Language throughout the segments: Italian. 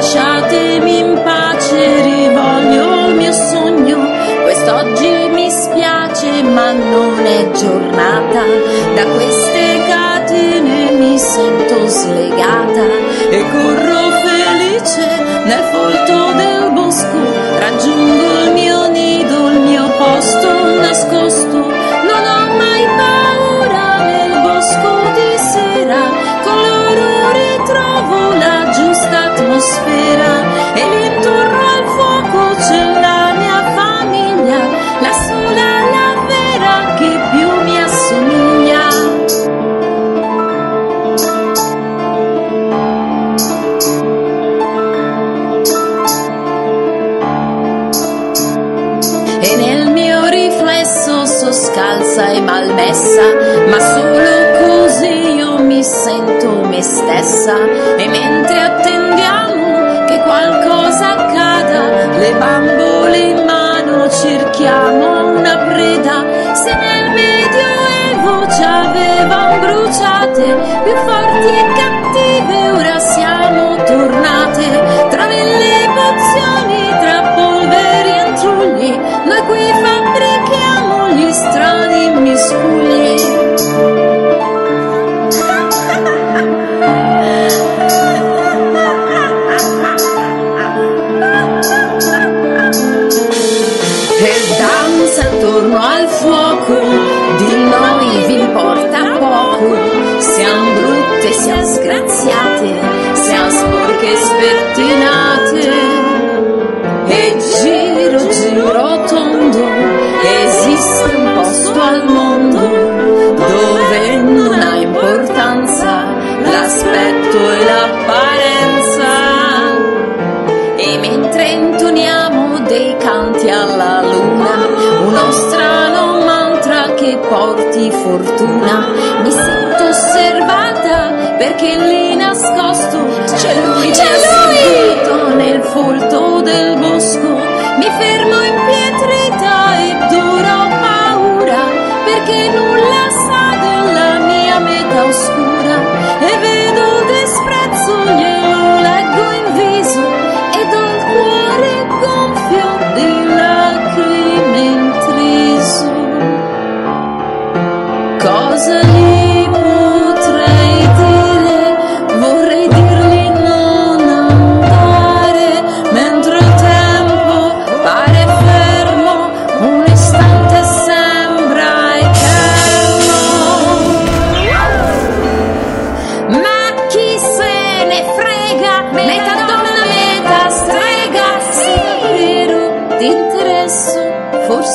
Lasciatemi in pace, rivoglio il mio sogno. Quest'oggi mi spiace, ma non è giornata. Da queste catene mi sento slegata e corro felice nel folto del scalza e malmessa, ma solo così io mi sento me stessa. E mentre attendiamo che qualcosa accada, le bambole in mano cerchiamo una preda. Se nel medioevo ci avevano bruciate, più forti e cattive, ora siamo tornate. E danza attorno al fuoco, di noi vi importa poco. Siamo brutte, siamo sgraziate, siamo sporche e spettinate. E giro, giro tondo, esiste un posto al mondo porti fortuna, mi sento osservata perché lì nascosto c'è lui, c'è lui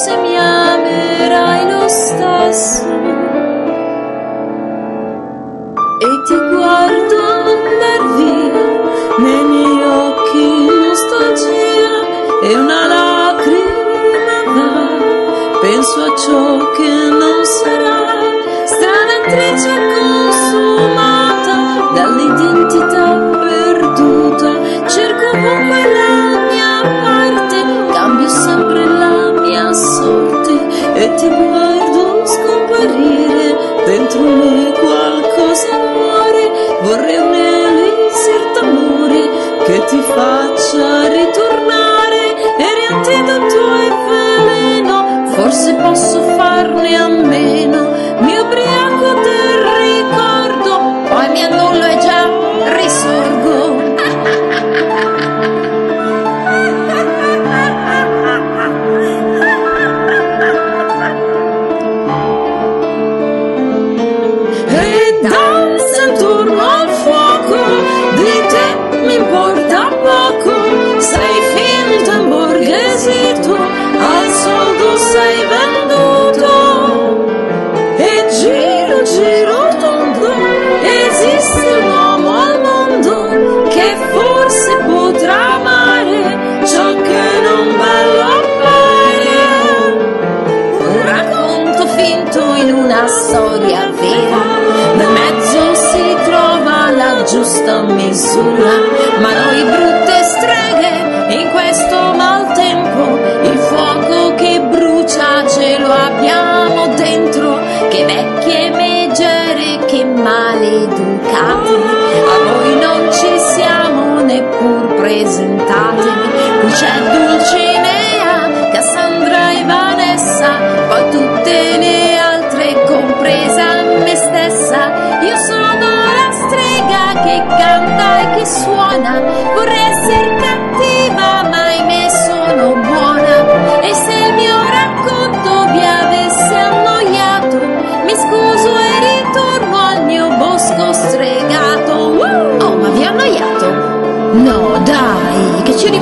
forse mi amerai lo stesso. E ti guardo andar via, nei miei occhi nostalgia e una lacrima va, penso a ciò che non sarà, dentro me qualcosa muore, vorrei un elisir d'amore che ti faccia ritornare, eri antidoto e veleno, forse posso farne a meno, storia vera, nel mezzo si trova la giusta misura, ma noi brutte streghe in questo maltempo, il fuoco che brucia ce lo abbiamo dentro, che vecchie megere, che maleducate, a voi non ci siamo neppur presentate, qui c'è Dulcinea, チュリ